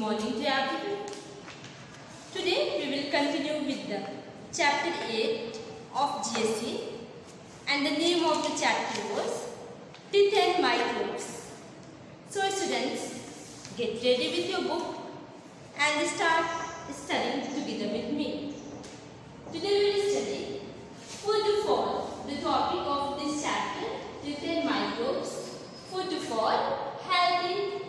morning dear people. Today we will continue with the chapter 8 of GSE and the name of the chapter was Teeth and Microbes. So students get ready with your book and start studying together with me. Today we will study food for fall. The topic of this chapter Teeth and Microbes. Food for fall healthy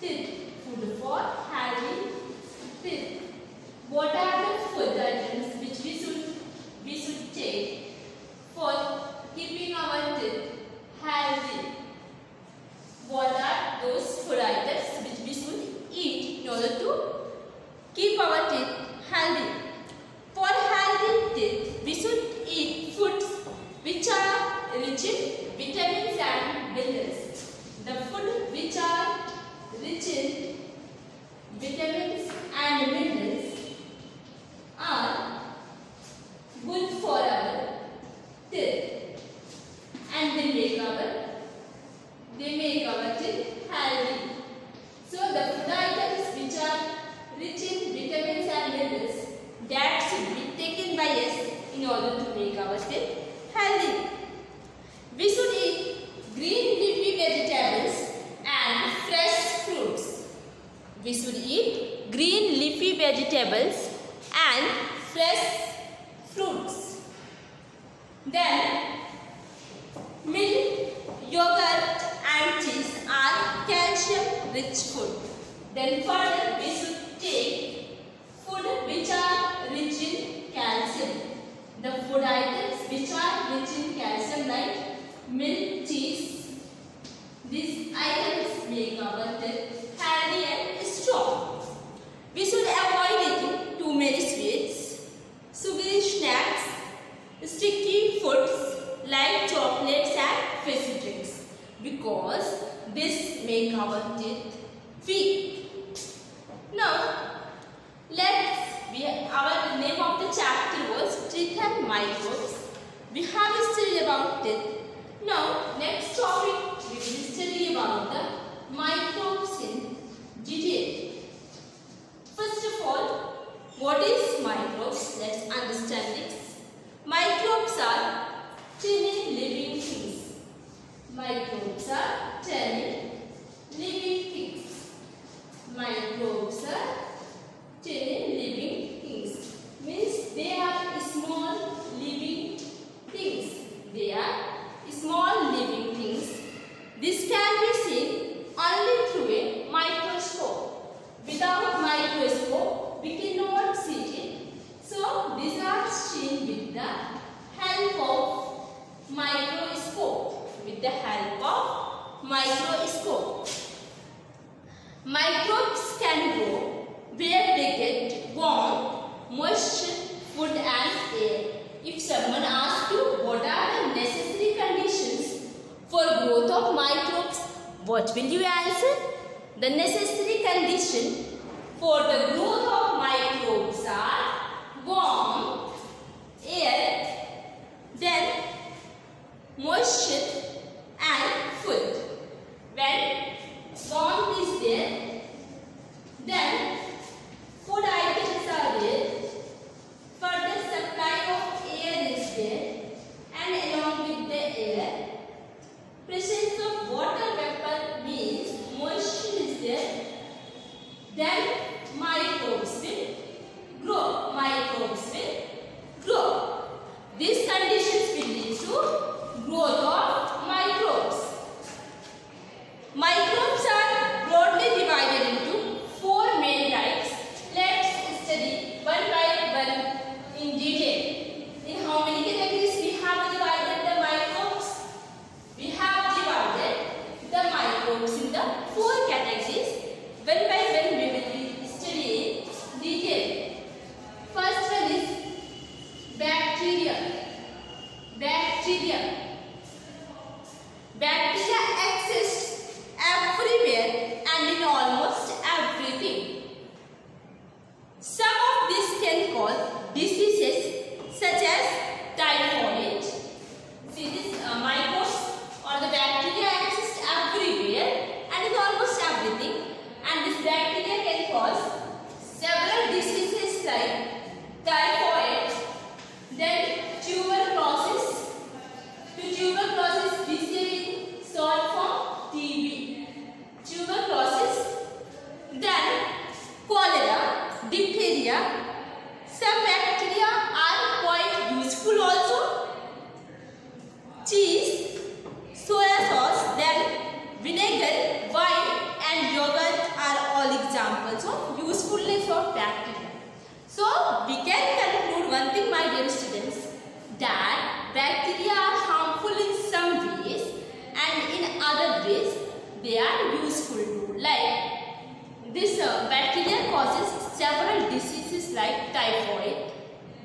teeth. What are in order to make our skin healthy. We should eat green leafy vegetables and fresh fruits. We should eat green leafy vegetables and fresh fruits. Then milk, yogurt and cheese are calcium rich food. Then further we should take food which are rich in the food items which are rich in calcium like milk, cheese. These items make our teeth healthy and strong. We should avoid eating too many sweets. Dive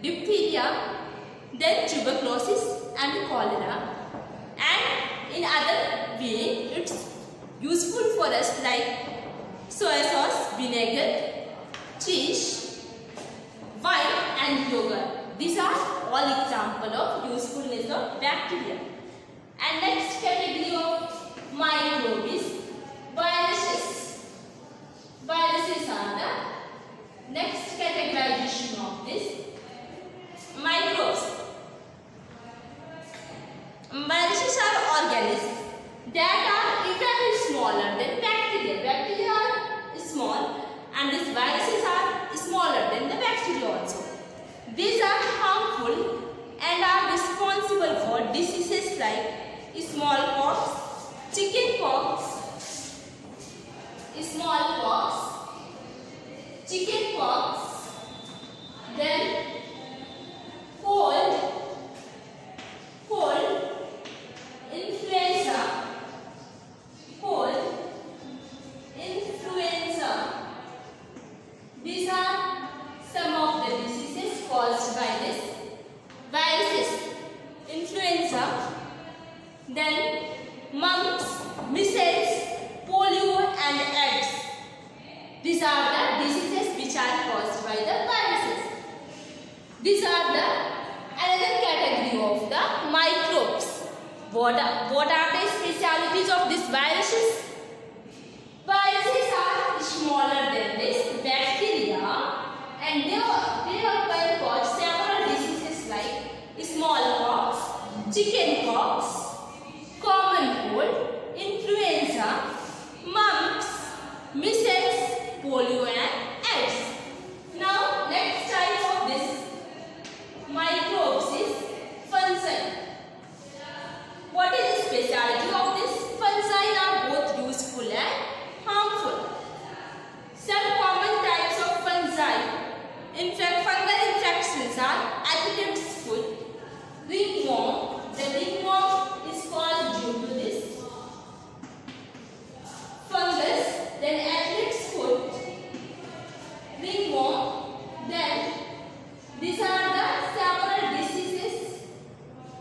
diphtheria, then tuberculosis and cholera. And in other way, it's useful for us like soy sauce, vinegar, cheese, wine and yogurt. These are all example of usefulness of bacteria. And next category of microbe is viruses. Viruses are the next categorization of this microbes. Viruses are organisms that are even smaller than bacteria. Bacteria are small and these viruses are smaller than the bacteria also. These are harmful and are responsible for diseases like smallpox, chickenpox, smallpox, chickenpox, then cold, cold, influenza, cold, influenza. These are some of the diseases caused by this viruses. Influenza, then mumps, measles, polio and AIDS. These are the diseases which are caused by the viruses. These are the another category of the microbes. What are, what are the specialities of these viruses? Viruses are smaller than this bacteria and they, are they can cause several diseases like smallpox, chickenpox, common cold, influenza, mumps, measles, polio and AIDS. Now next type of this microbes is fungi. What is the speciality of this? Fungi are both useful and harmful. Some common types of fungi. In fact, fungal infections are athlete's foot, ringworm. The ringworm is caused due to this fungus. Then athlete's foot, ringworm. Then these are the several diseases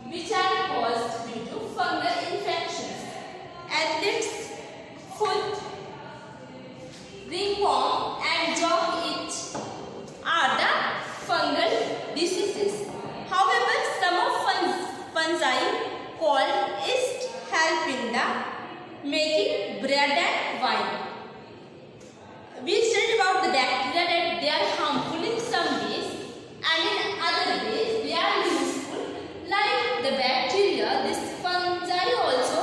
which are caused due to fungal infections. Athlete's foot, ringworm and jock itch are the fungal diseases. However, some of fun- fungi called yeast help in the making bread and wine. We studied about the bacteria that they are harmful in some ways and in other ways they are useful. Like the bacteria, this fungi also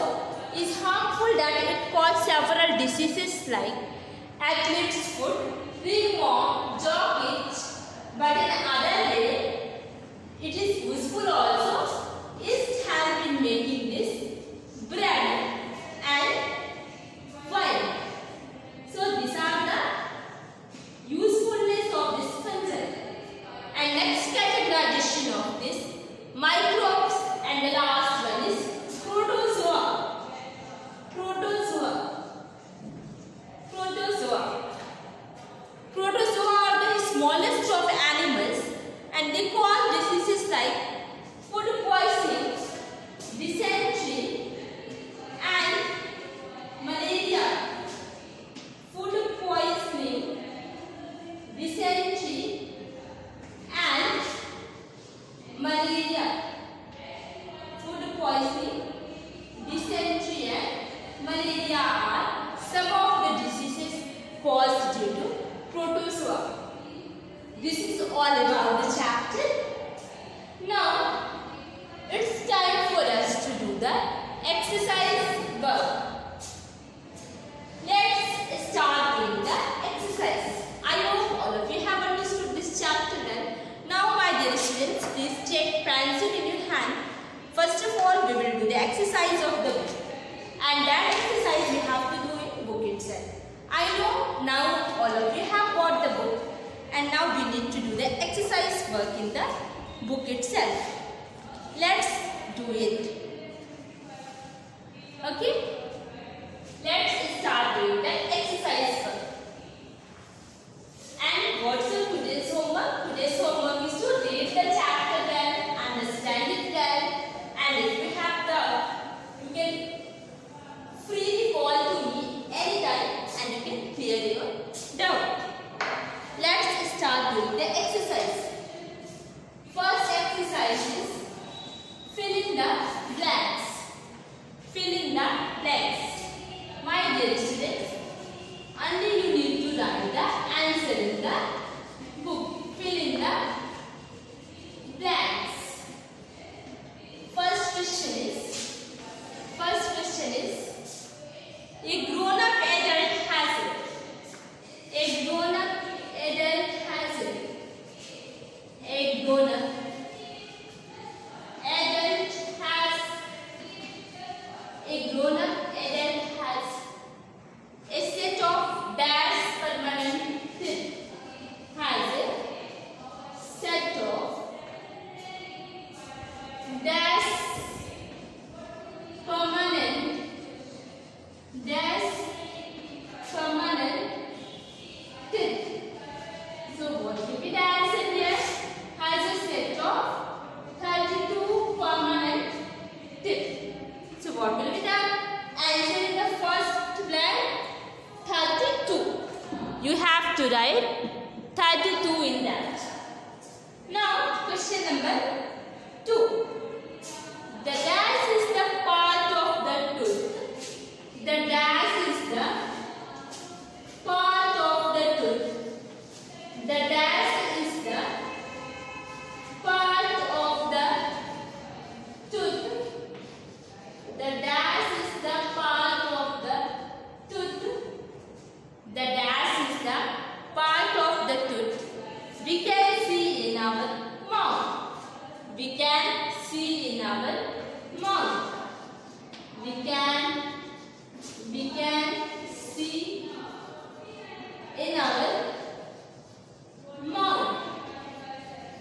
is harmful that it causes several diseases like athlete's foot, ringworm, jock itch. But in other way, it is useful also. Yeast help in making this bread and wine. So these are the usefulness of this fungi. And next categorization of this microbes and the last one is protozoa. Protozoa. Protozoa. Protozoa are the smallest of animals and they cause diseases like food poisoning, dysentery and malaria. Food poisoning, dysentery and malaria. Food poisoning, dysentery and malaria are some of the diseases caused due to protozoa. This is all about the chapter. Now, it's time for us to do the exercise work. Let's start with the exercise. I hope all of you have understood this chapter well. Now, my dear students, please take pencil in your hand. First of all, we will do the exercise of the book. And that exercise you have to do in the book itself. I know now all of you have got the book and now we need to do the exercise work in the book itself. Let's do it. okay Bigona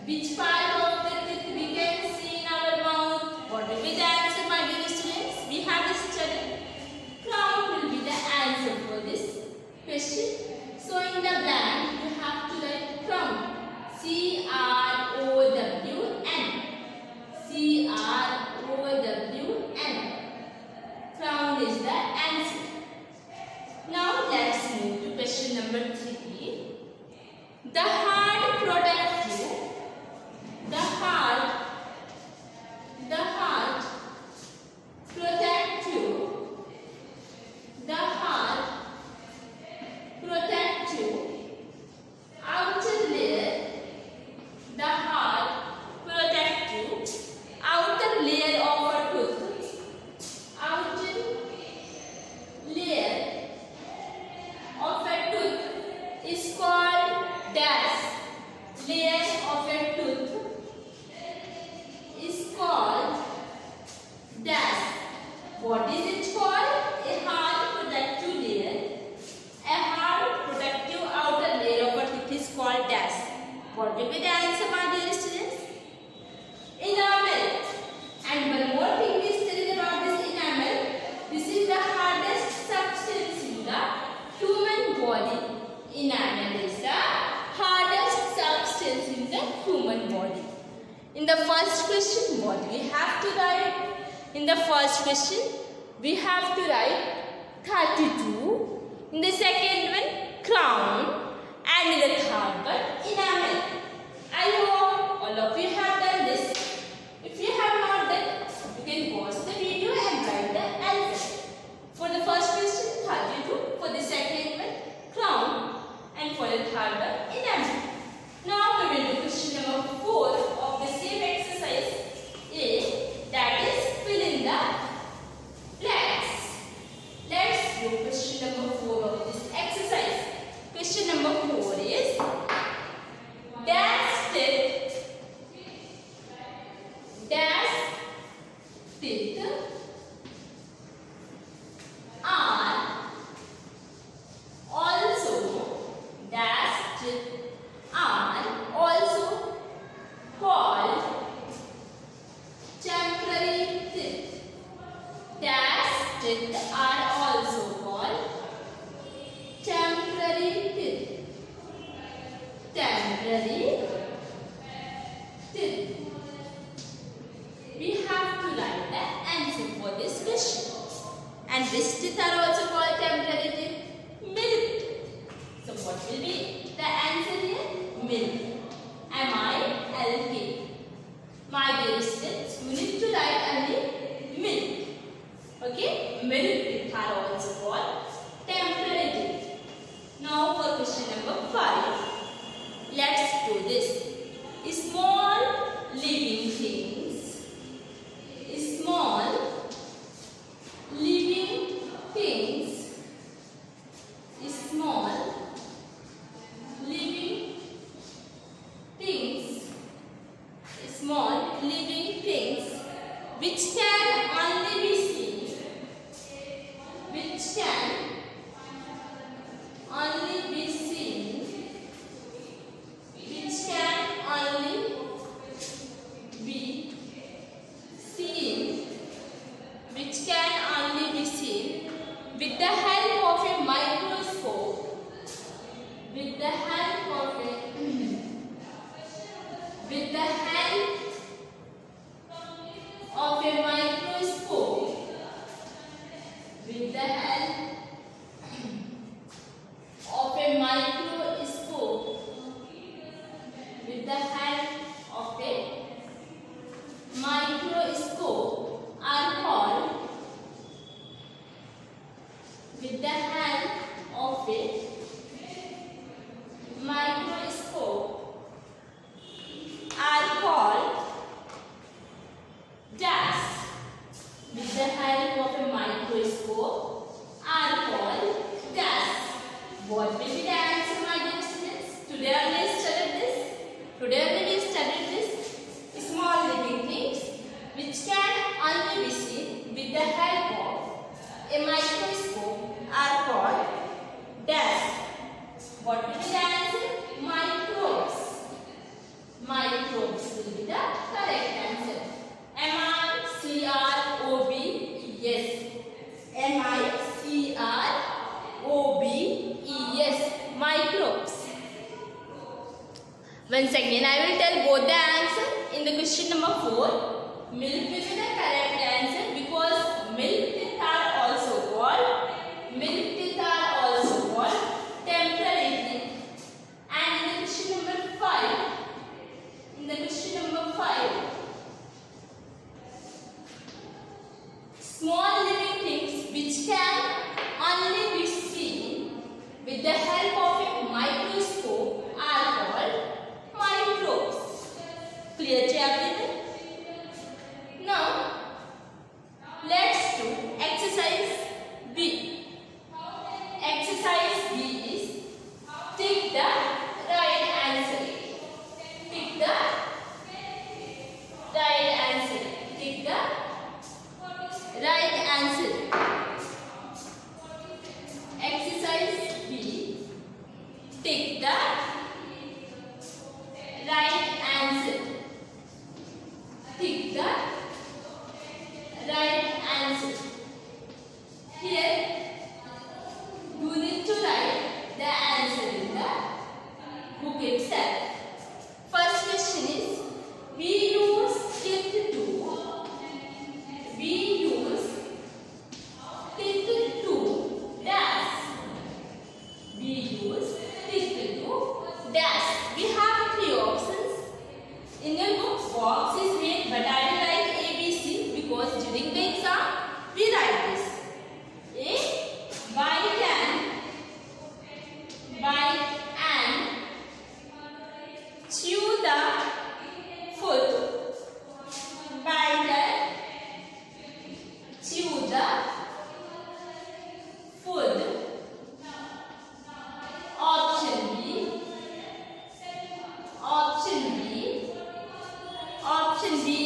Which part of the teeth we can see in our mouth? What will be the answer my dear students? We have studied. Crown will be the answer for this question. So in the blank, Enamel is the hardest substance in the human body. In the first question, what we have to write? In the first question, we have to write 32. In the second one, crown. And in the third one, enamel. I hope all of you have folia de carbon 没钱 Once again, I will tell both the answer in the question number 4. Milk is the correct answer because milk protegido.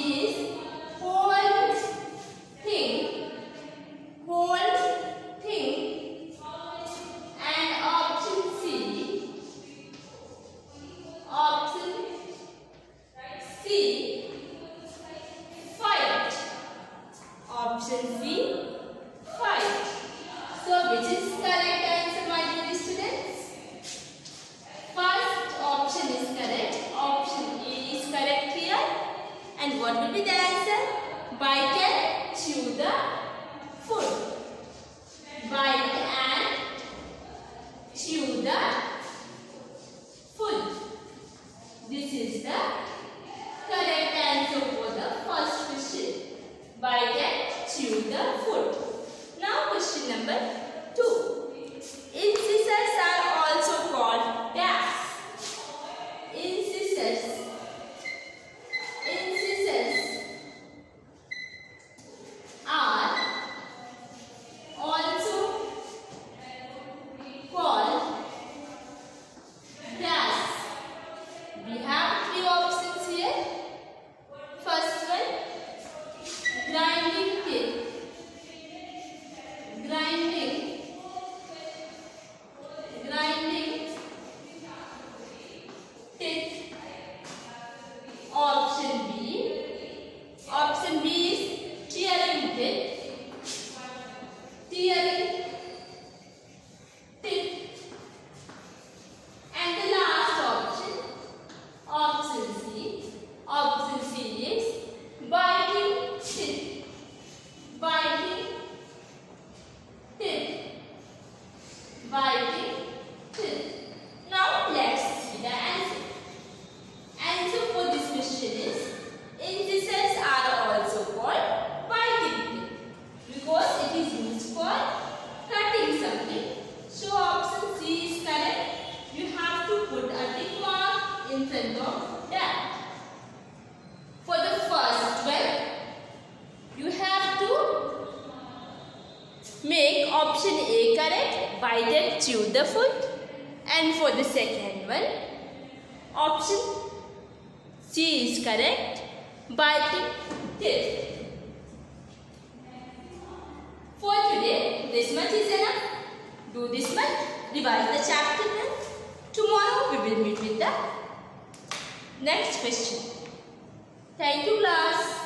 By that to the food. Now question number chew the food. And for the second one, option C is correct, biting teeth. For today, this much is enough. Do this much, revise the chapter. Tomorrow we will meet with the next question. Thank you class.